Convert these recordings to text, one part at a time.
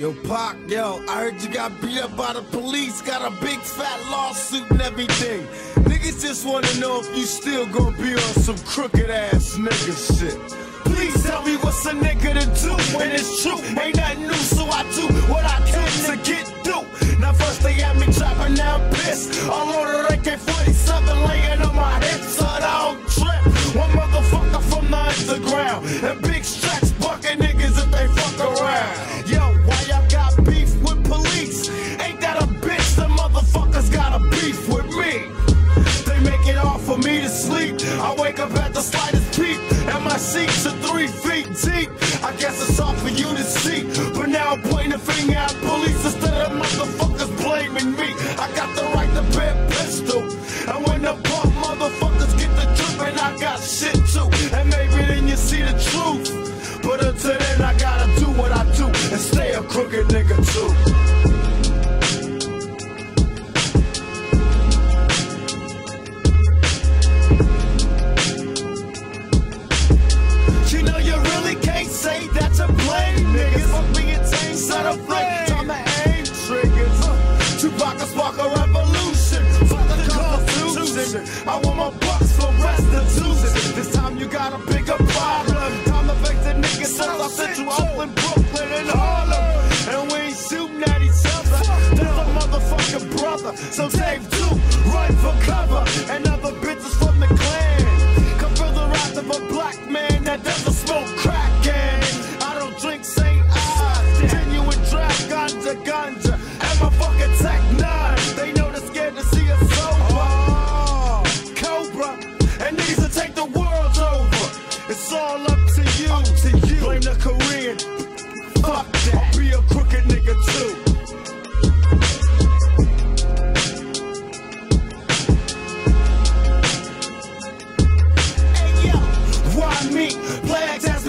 Yo, Pac, yo, I heard you got beat up by the police, got a big fat lawsuit and everything. Niggas just wanna know if you still gonna be on some crooked ass nigga shit. Please tell me what's a nigga to do when it's true. Ain't nothing new, so I do what I can to get through. Now first they had me chopping down piss. All over AK-47 laying on my head so I don't trip. One motherfucker from the underground. For me to sleep. I wake up at the slightest peep, and my sheets are three feet deep. I guess it's hard for you to see, but now I'm pointing a finger at police instead of motherfuckers a flame. Time to aim triggers. Tupac a spark a revolution. Fuck the constitution. I want my bucks for restitution. This time you got a bigger problem. Time to fix the niggas since I sent you Oakland, Brooklyn, and Harlem. And we ain't shooting at each other. That's a motherfucking brother. So Dave ganja. And my fucking tech nine. They know they're scared to see us sober. Cobra. And niggas will take the world over. It's all up to you. Up to you. Blame the Korean. Fuck that. I'll be a crooked nigga too. Hey yo, why me? Plagues has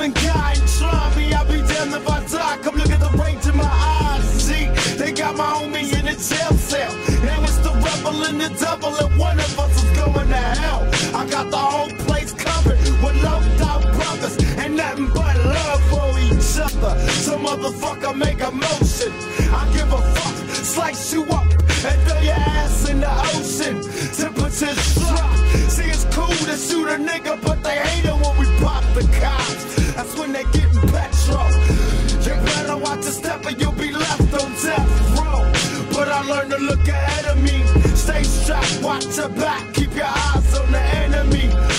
they got my homie in a jail cell. Now it's the rebel and the devil, and one of us is going to hell. I got the whole place covered with loved out brothers and nothing but love for each other. So motherfucker, make a motion. I give a fuck, slice you up and throw your ass in the I learned to look ahead of me. Stay strapped, watch your back, keep your eyes on the enemy.